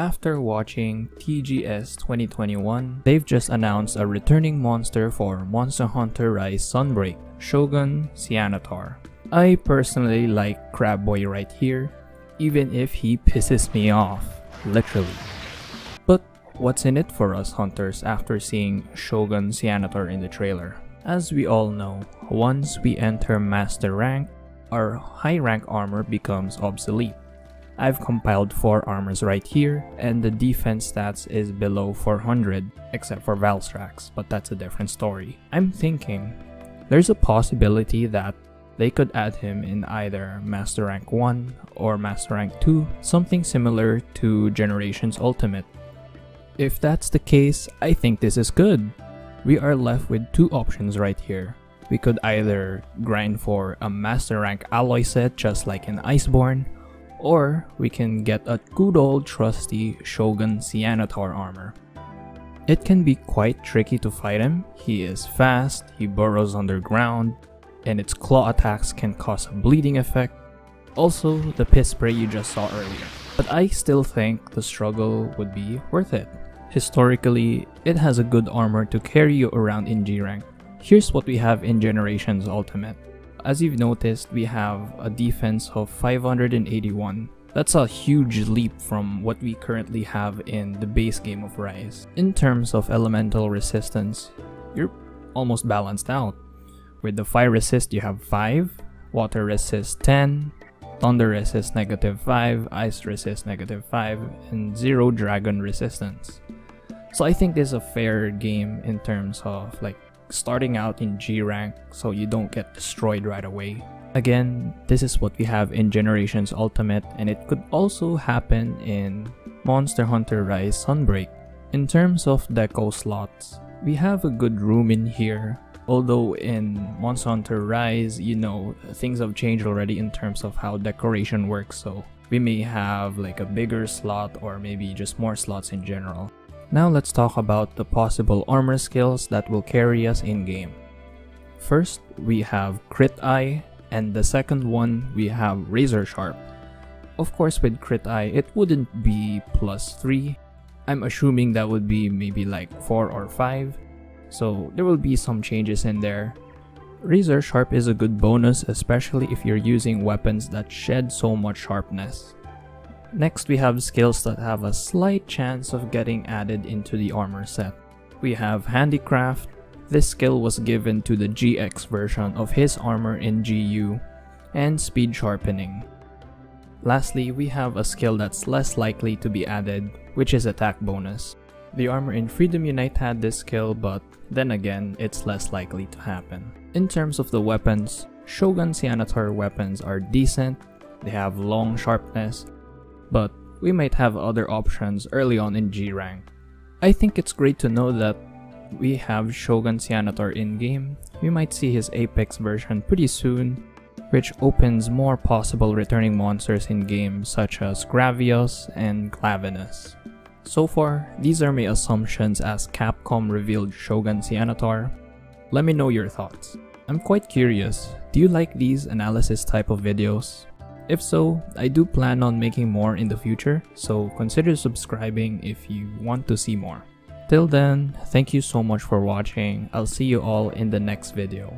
After watching TGS 2021, they've just announced a returning monster for Monster Hunter Rise Sunbreak, Shogun Ceanataur. I personally like Crab Boy right here, even if he pisses me off, literally. But what's in it for us hunters after seeing Shogun Ceanataur in the trailer? As we all know, once we enter Master Rank, our high rank armor becomes obsolete. I've compiled 4 armors right here, and the defense stats is below 400, except for Valstrax, but that's a different story. I'm thinking, there's a possibility that they could add him in either Master Rank 1 or Master Rank 2, something similar to Generations Ultimate. If that's the case, I think this is good. We are left with two options right here. We could either grind for a Master Rank alloy set just like in Iceborne, or we can get a good old trusty Shogun Ceanataur armor. It can be quite tricky to fight him, he is fast, he burrows underground, and its claw attacks can cause a bleeding effect, also the piss spray you just saw earlier. But I still think the struggle would be worth it. Historically, it has a good armor to carry you around in G rank. Here's what we have in Generations Ultimate. As you've noticed, we have a defense of 581. That's a huge leap from what we currently have in the base game of Rise. In terms of elemental resistance, you're almost balanced out. With the fire resist, you have 5, water resist 10, thunder resist negative 5, ice resist negative 5, and 0 dragon resistance. So I think this is a fair game in terms of like starting out in G rank so you don't get destroyed right away. Again, this is what we have in Generations Ultimate and it could also happen in Monster Hunter Rise Sunbreak. In terms of deco slots, we have a good room in here. Although in Monster Hunter Rise, you know, things have changed already in terms of how decoration works so we may have like a bigger slot or maybe just more slots in general. Now let's talk about the possible armor skills that will carry us in-game. First, we have Crit Eye, and the second one, we have Razor Sharp. Of course, with Crit Eye, it wouldn't be plus 3. I'm assuming that would be maybe like 4 or 5. So there will be some changes in there. Razor Sharp is a good bonus, especially if you're using weapons that shed so much sharpness. Next we have skills that have a slight chance of getting added into the armor set. We have Handicraft. This skill was given to the GX version of his armor in GU, and Speed Sharpening. Lastly, we have a skill that's less likely to be added, which is Attack Bonus. The armor in Freedom Unite had this skill, but then again, it's less likely to happen. In terms of the weapons, Shogun Ceanataur weapons are decent, they have long sharpness, but we might have other options early on in G rank. I think it's great to know that we have Shogun Ceanataur in-game. We might see his Apex version pretty soon, which opens more possible returning monsters in-game such as Gravios and Glavenus. So far, these are my assumptions as Capcom revealed Shogun Ceanataur. Let me know your thoughts. I'm quite curious, do you like these analysis type of videos? If so, I do plan on making more in the future, so consider subscribing if you want to see more. Till then, thank you so much for watching, I'll see you all in the next video.